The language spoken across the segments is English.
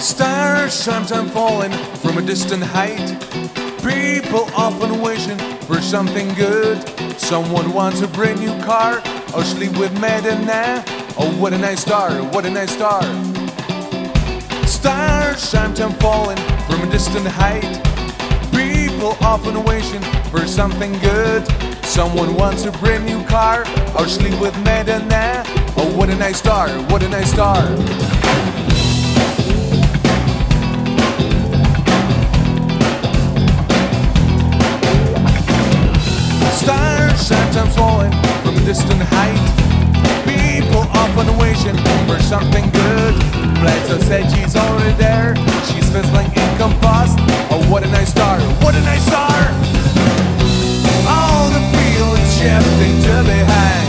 Stars sometimes falling from a distant height. People often wishing for something good. Someone wants a brand new car or sleep with Madonna. Oh, what a nice star, what a nice star. Stars sometimes falling from a distant height. People often wishing for something good. Someone wants a brand new car or sleep with Madonna. Oh, what a nice star, what a nice star. Sometimes falling from a distant height. People often wishing for something good. Plato said she's already there. She's fizzling in compost. Oh, what a nice star! What a nice star! All the feelings shifting to behind.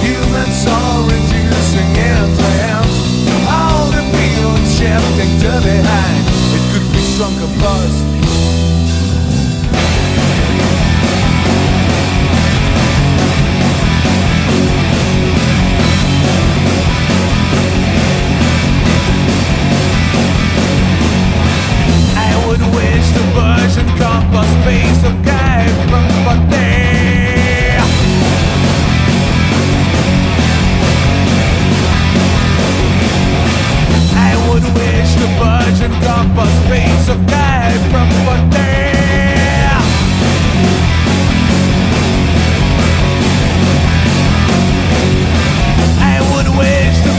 Human soul reducing in trance. All the feelings shifting to behind. It could be strong compost. Compost space of guy from. I would the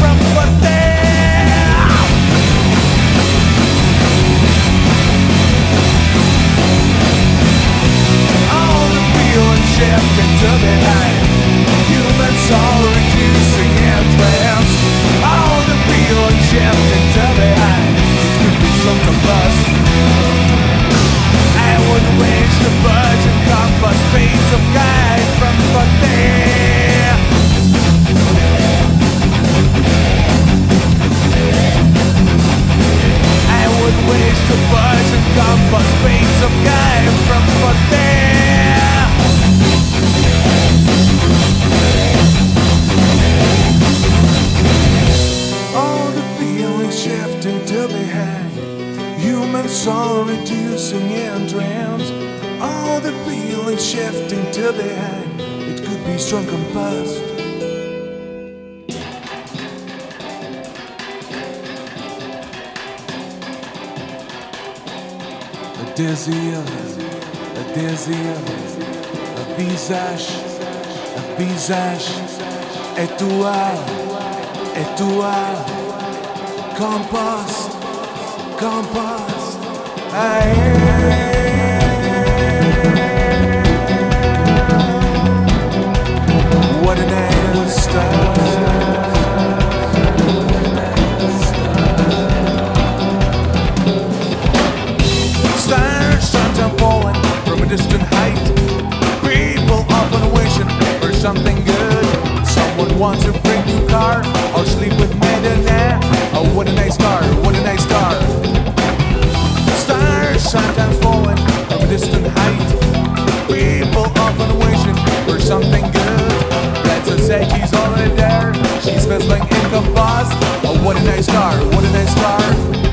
from there. All the feeling shifting to behind Human Human soul reducing in trance. All the feelings shifting to behind. It could be strong combust. A désir, un désir, un visage, un visage, et toi, et toi, compost, compost. Something falling from a distant height beautiful up on for something good. Someone wants a brand new car or sleep with Medina. Something good. Let's just say she's already there. She's fizzling in compost. Oh, what a nice star! What a nice star!